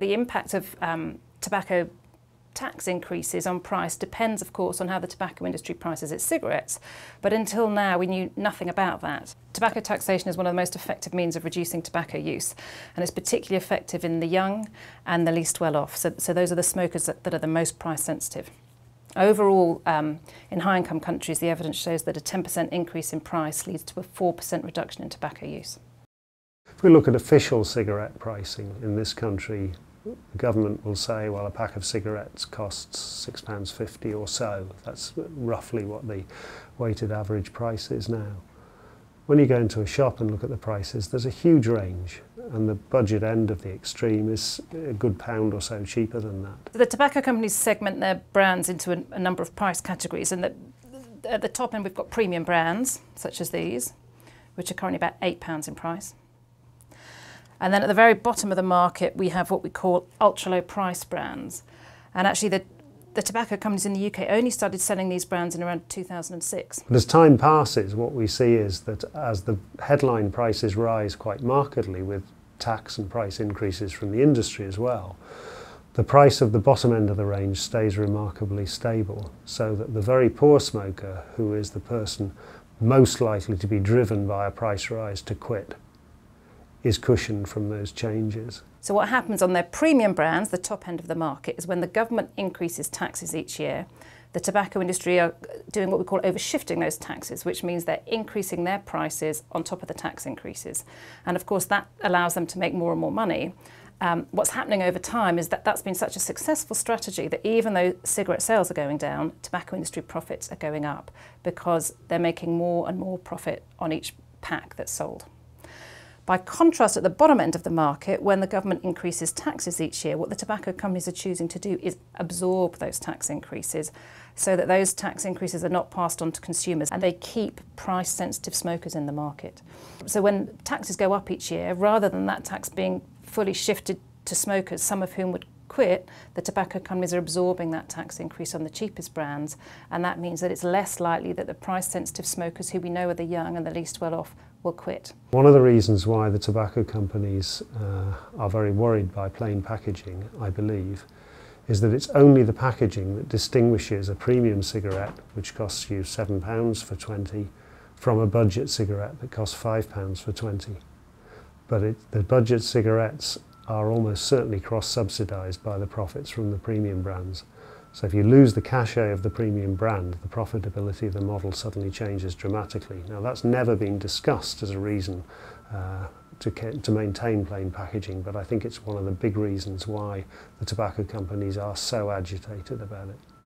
The impact of um, tobacco tax increases on price depends, of course, on how the tobacco industry prices its cigarettes. But until now, we knew nothing about that. Tobacco taxation is one of the most effective means of reducing tobacco use, and it's particularly effective in the young and the least well off. So, so those are the smokers that, that are the most price sensitive. Overall, um, in high income countries, the evidence shows that a 10% increase in price leads to a 4% reduction in tobacco use. If we look at official cigarette pricing in this country, the government will say, well, a pack of cigarettes costs £6.50 or so. That's roughly what the weighted average price is now. When you go into a shop and look at the prices, there's a huge range, and the budget end of the extreme is a good pound or so cheaper than that. The tobacco companies segment their brands into a, a number of price categories, and the, at the top end, we've got premium brands, such as these, which are currently about £8 in price. And then at the very bottom of the market, we have what we call ultra low price brands. And actually, the, the tobacco companies in the UK only started selling these brands in around 2006. But as time passes, what we see is that as the headline prices rise quite markedly with tax and price increases from the industry as well, the price of the bottom end of the range stays remarkably stable, so that the very poor smoker, who is the person most likely to be driven by a price rise to quit, is cushioned from those changes. So what happens on their premium brands, the top end of the market, is when the government increases taxes each year, the tobacco industry are doing what we call overshifting those taxes, which means they're increasing their prices on top of the tax increases. And of course that allows them to make more and more money. Um, what's happening over time is that that's been such a successful strategy that even though cigarette sales are going down, tobacco industry profits are going up because they're making more and more profit on each pack that's sold. By contrast, at the bottom end of the market, when the government increases taxes each year, what the tobacco companies are choosing to do is absorb those tax increases so that those tax increases are not passed on to consumers and they keep price sensitive smokers in the market. So when taxes go up each year, rather than that tax being fully shifted to smokers, some of whom would quit, the tobacco companies are absorbing that tax increase on the cheapest brands, and that means that it's less likely that the price sensitive smokers, who we know are the young and the least well off, will quit. One of the reasons why the tobacco companies uh, are very worried by plain packaging, I believe, is that it's only the packaging that distinguishes a premium cigarette, which costs you £7 for 20, from a budget cigarette that costs £5 for 20. But it, the budget cigarettes are almost certainly cross-subsidised by the profits from the premium brands. So if you lose the cachet of the premium brand, the profitability of the model suddenly changes dramatically. Now that's never been discussed as a reason uh, to, to maintain plain packaging, but I think it's one of the big reasons why the tobacco companies are so agitated about it.